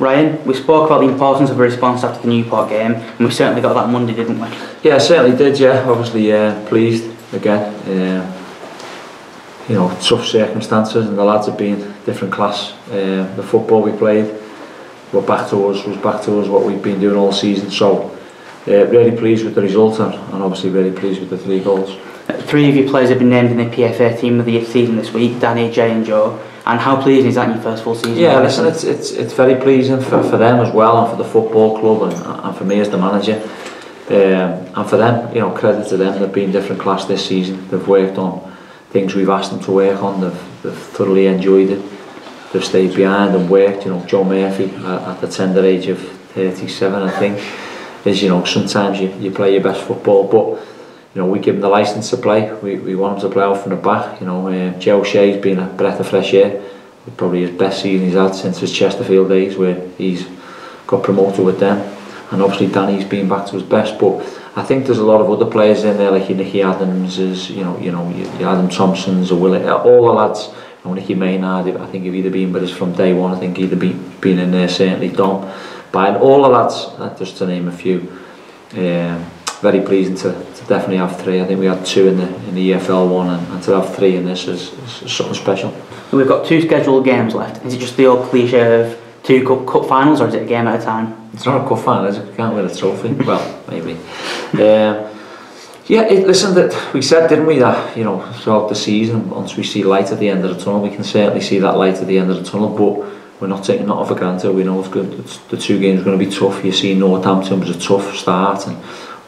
Ryan, we spoke about the importance of a response after the Newport game, and we certainly got that Monday, didn't we? Yeah, certainly did. Yeah, obviously uh, pleased again. Uh, you know, tough circumstances, and the lads have been different class. Uh, the football we played, were back to us was back to us what we've been doing all season. So, uh, really pleased with the result, and, and obviously very pleased with the three goals. Uh, three of your players have been named in the PFA team of the season this week: Danny, Jay, and Joe. And how pleasing is that in your first full season? Yeah, listen, it's, it's, it's very pleasing for, for them as well and for the football club and, and for me as the manager. Um, and for them, you know, credit to them, they've been different class this season. They've worked on things we've asked them to work on, they've, they've thoroughly enjoyed it. They've stayed behind and worked, you know, John Murphy at, at the tender age of 37, I think, is, you know, sometimes you, you play your best football, but you know, we give him the license to play. We, we want him to play off from the back. You know, uh, Jay O'Shea's been a breath of fresh air. Probably his best season he's had since his Chesterfield days, where he's got promoted with them. And obviously Danny's been back to his best. But I think there's a lot of other players in there, like your Nicky Adams, is you know, you know, Adam Thompsons, or Willie, all the lads. You know, Nicky Maynard, I think he've either been with us from day one. I think either been been in there certainly. Dom, but all the lads, uh, just to name a few. Um, very pleasing to, to definitely have three. I think we had two in the in the EFL one, and, and to have three in this is, is something special. We've got two scheduled games left. Is it just the old cliche of two cup, cup finals, or is it a game at a time? It's not a cup final, is it? can't win a trophy. well, maybe. Um, yeah, it, listen, that we said, didn't we, that you know throughout the season, once we see light at the end of the tunnel, we can certainly see that light at the end of the tunnel. But we're not taking that for granted. We know it's good. It's, the two games are going to be tough. You see, Northampton was a tough start, and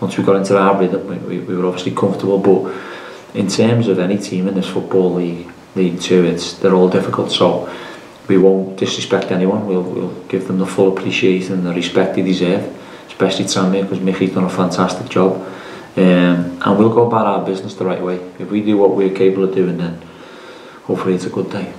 once we got into Arbydd, we, we, we were obviously comfortable. But in terms of any team in this football league, League Two, it's they're all difficult. So we won't disrespect anyone. We'll, we'll give them the full appreciation and the respect they deserve, especially Tranmere, because Mickey's done a fantastic job. Um, and we'll go about our business the right way. If we do what we're capable of doing, then hopefully it's a good day.